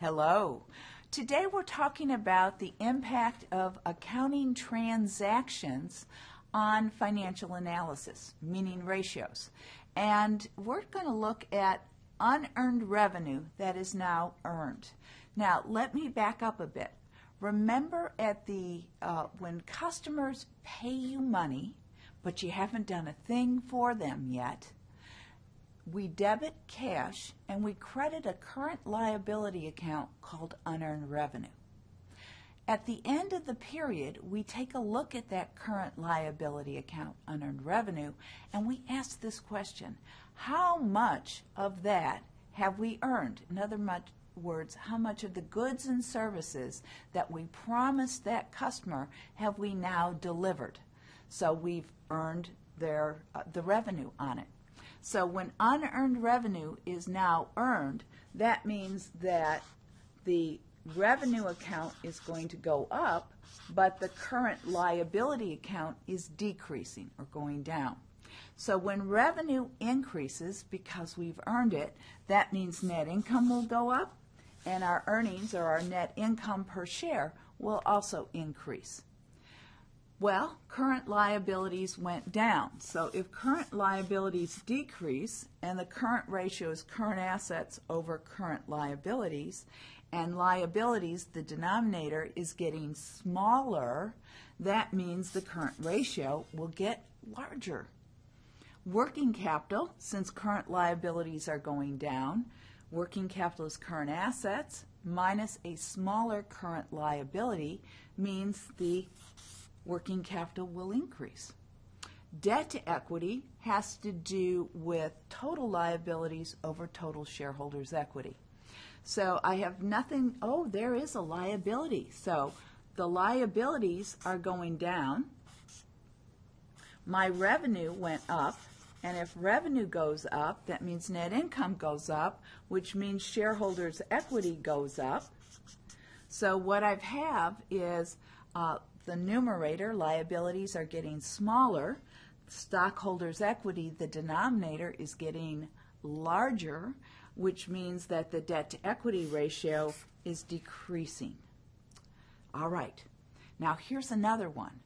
Hello. Today we're talking about the impact of accounting transactions on financial analysis, meaning ratios. And we're going to look at unearned revenue that is now earned. Now, let me back up a bit. Remember at the uh, when customers pay you money, but you haven't done a thing for them yet, we debit cash and we credit a current liability account called unearned revenue. At the end of the period, we take a look at that current liability account, unearned revenue, and we ask this question How much of that have we earned? In other words, how much of the goods and services that we promised that customer have we now delivered? So we've earned their, uh, the revenue on it. So when unearned revenue is now earned, that means that the revenue account is going to go up, but the current liability account is decreasing or going down. So when revenue increases because we've earned it, that means net income will go up and our earnings or our net income per share will also increase. Well, current liabilities went down. So if current liabilities decrease and the current ratio is current assets over current liabilities, and liabilities, the denominator, is getting smaller, that means the current ratio will get larger. Working capital, since current liabilities are going down, working capital is current assets minus a smaller current liability means the working capital will increase. Debt to equity has to do with total liabilities over total shareholders' equity. So I have nothing, oh, there is a liability. So the liabilities are going down. My revenue went up, and if revenue goes up, that means net income goes up, which means shareholders' equity goes up. So what I have is uh, the numerator, liabilities are getting smaller. Stockholders' equity, the denominator, is getting larger, which means that the debt to equity ratio is decreasing. All right, now here's another one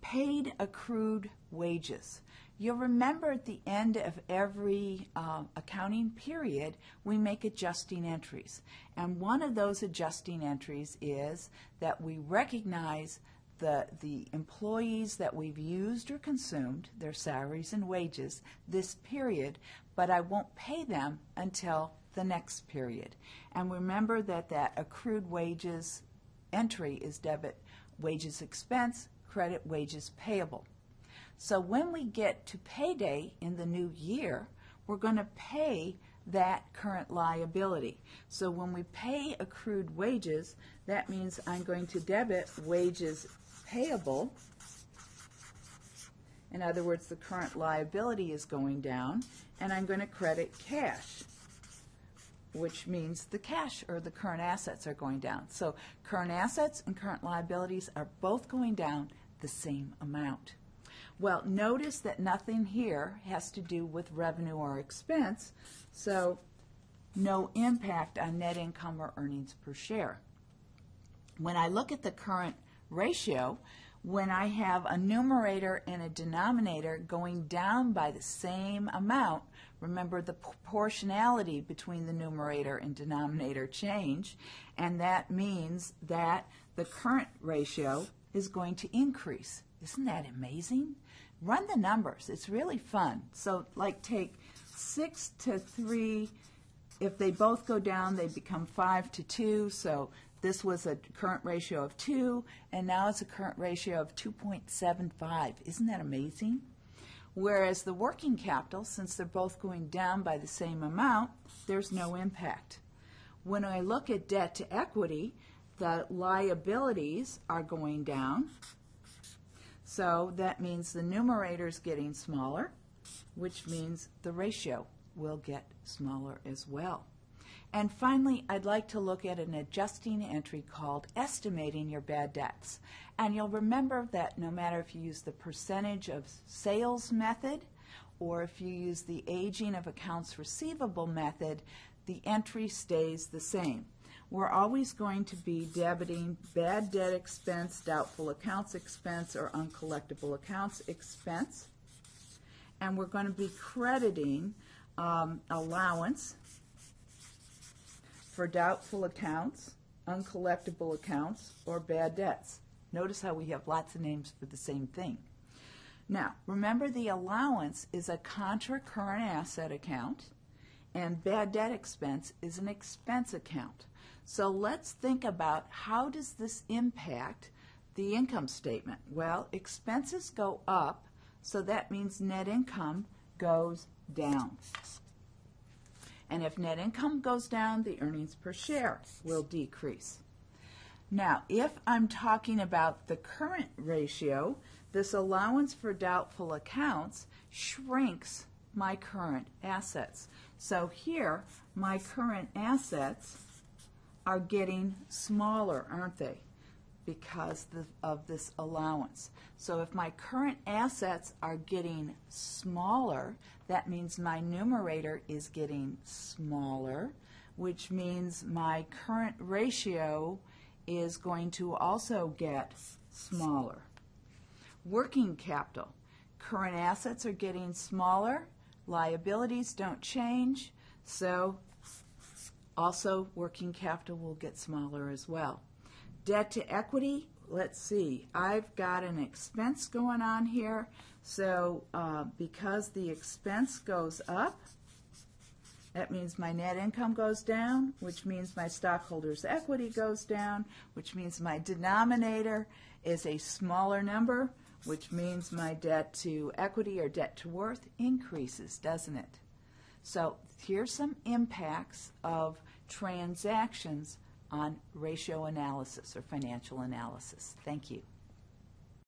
paid accrued wages. You'll remember at the end of every uh, accounting period, we make adjusting entries. And one of those adjusting entries is that we recognize the, the employees that we've used or consumed, their salaries and wages, this period, but I won't pay them until the next period. And remember that that accrued wages entry is debit wages expense, credit wages payable. So when we get to payday in the new year, we're going to pay that current liability. So when we pay accrued wages, that means I'm going to debit wages payable. In other words, the current liability is going down, and I'm going to credit cash, which means the cash or the current assets are going down. So current assets and current liabilities are both going down the same amount. Well, notice that nothing here has to do with revenue or expense, so no impact on net income or earnings per share. When I look at the current ratio, when I have a numerator and a denominator going down by the same amount, remember the proportionality between the numerator and denominator change, and that means that the current ratio is going to increase. Isn't that amazing? Run the numbers. It's really fun. So, like, take 6 to 3. If they both go down, they become 5 to 2. So this was a current ratio of 2, and now it's a current ratio of 2.75. Isn't that amazing? Whereas the working capital, since they're both going down by the same amount, there's no impact. When I look at debt to equity, the liabilities are going down. So that means the numerator is getting smaller, which means the ratio will get smaller as well. And finally, I'd like to look at an adjusting entry called estimating your bad debts. And you'll remember that no matter if you use the percentage of sales method or if you use the aging of accounts receivable method, the entry stays the same. We're always going to be debiting bad debt expense, doubtful accounts expense, or uncollectible accounts expense. And we're going to be crediting um, allowance for doubtful accounts, uncollectible accounts, or bad debts. Notice how we have lots of names for the same thing. Now, remember the allowance is a contra current asset account, and bad debt expense is an expense account. So let's think about how does this impact the income statement? Well, expenses go up, so that means net income goes down. And if net income goes down, the earnings per share will decrease. Now, if I'm talking about the current ratio, this allowance for doubtful accounts shrinks my current assets. So here, my current assets are getting smaller, aren't they? Because the, of this allowance. So if my current assets are getting smaller, that means my numerator is getting smaller, which means my current ratio is going to also get smaller. Working capital. Current assets are getting smaller, liabilities don't change, so also working capital will get smaller as well. Debt to equity, let's see, I've got an expense going on here, so uh, because the expense goes up, that means my net income goes down, which means my stockholders' equity goes down, which means my denominator is a smaller number, which means my debt to equity or debt to worth increases, doesn't it? So here's some impacts of transactions on ratio analysis or financial analysis. Thank you.